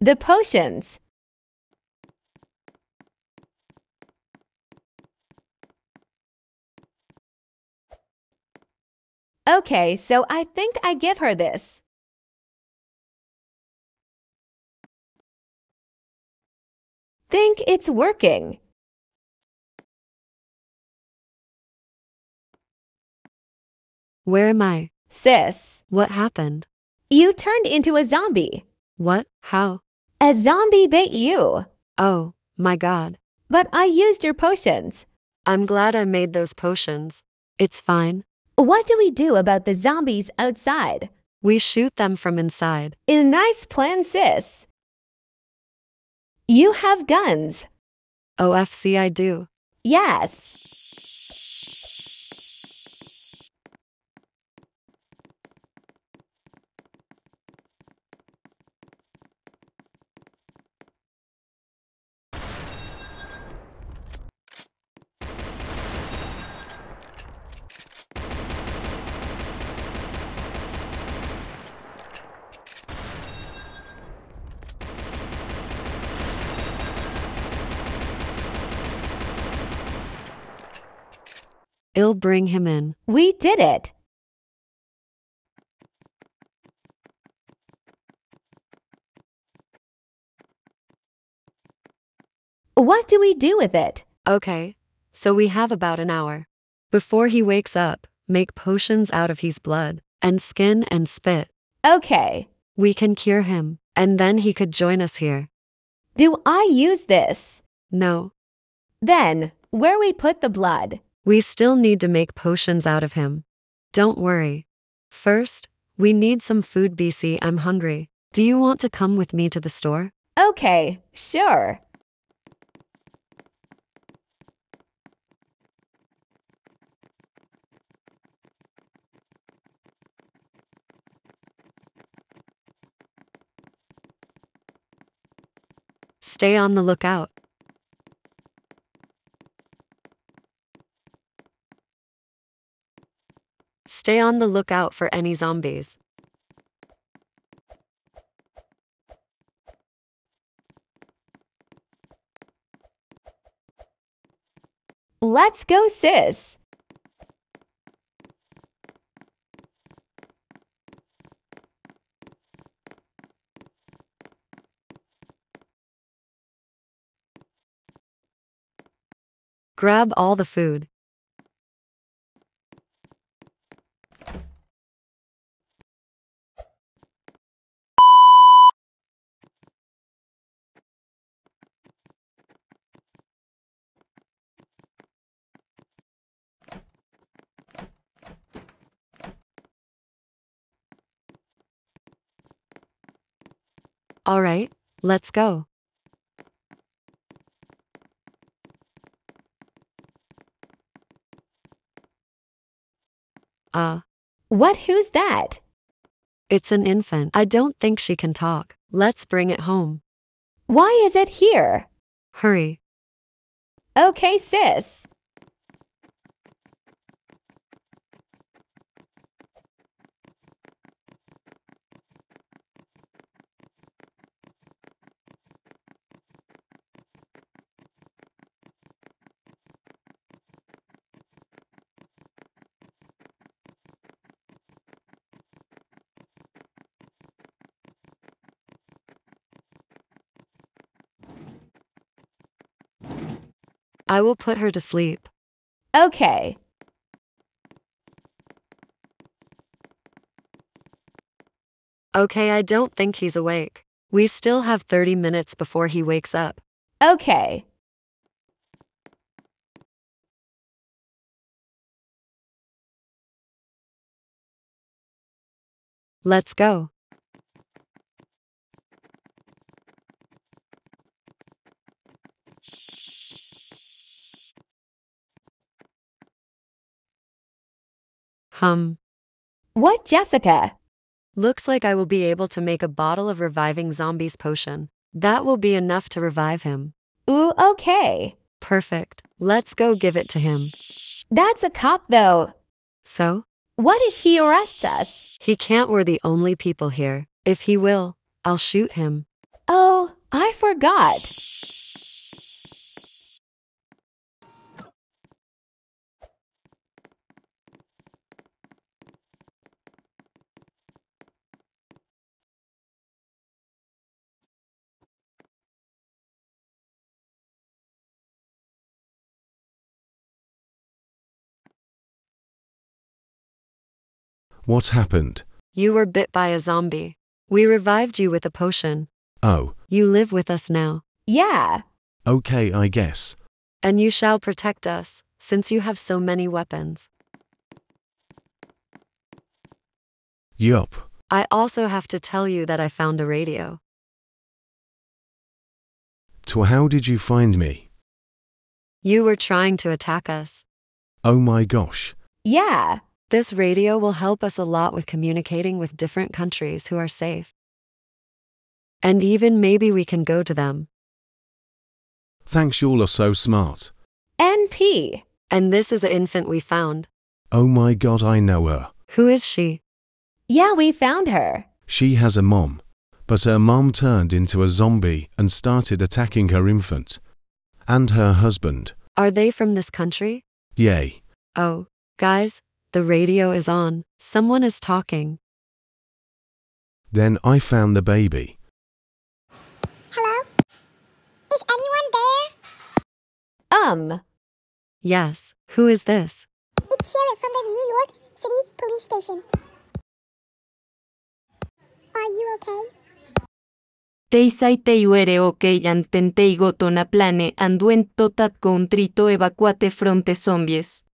The potions. Okay, so I think I give her this. Think it's working. Where am I? Sis, What happened? you turned into a zombie. What? How? A zombie bit you. Oh, my god. But I used your potions. I'm glad I made those potions. It's fine. What do we do about the zombies outside? We shoot them from inside. A nice plan, sis. You have guns. OFC I do. Yes. I'll bring him in. We did it. What do we do with it? Okay, so we have about an hour. Before he wakes up, make potions out of his blood, and skin and spit. Okay. We can cure him, and then he could join us here. Do I use this? No, Then, where we put the blood? We still need to make potions out of him. Don't worry. First, we need some food, BC. I'm hungry. Do you want to come with me to the store? Okay, sure. Stay on the lookout. Stay on the lookout for any zombies. Let's go, sis. Grab all the food. All right, let's go. Uh, What who's that? it's an infant. I don't think she can talk. Let's bring it home. Why is it here? Hurry. Okay, sis. I will put her to sleep. Okay. Okay, I don't think he's awake. We still have 30 minutes before he wakes up. Okay. Let's go. Hum. What, Jessica? Looks like I will be able to make a bottle of reviving zombies potion. That will be enough to revive him. Ooh, okay. Perfect. Let's go give it to him. That's a cop, though. So? What if he arrests us? He can't, we're the only people here. If he will, I'll shoot him. Oh, I forgot. What happened? You were bit by a zombie. We revived you with a potion. Oh, You live with us now. Yeah. okay, I guess. And you shall protect us, since you have so many weapons. Yup. I also have to tell you that I found a radio. So how did you find me? You were trying to attack us. Oh my gosh. Yeah. This radio will help us a lot with communicating with different countries who are safe. And even maybe we can go to them. Thanks, y'all are so smart. NP. And this is an infant we found. Oh my god, I know her. Who is she? Yeah, we found her. She has a mom. But her mom turned into a zombie and started attacking her infant. And her husband. Are they from this country? Yay. Oh, guys, the radio is on. Someone is talking. Then I found the baby. Hello? Is anyone there? Um. Yes, who is this? It's Sheriff from the New York City Police Station. Are you okay? Teisaitteiuere okei antenteigo tona plane anduen totat contrito evacuate fronte zombies.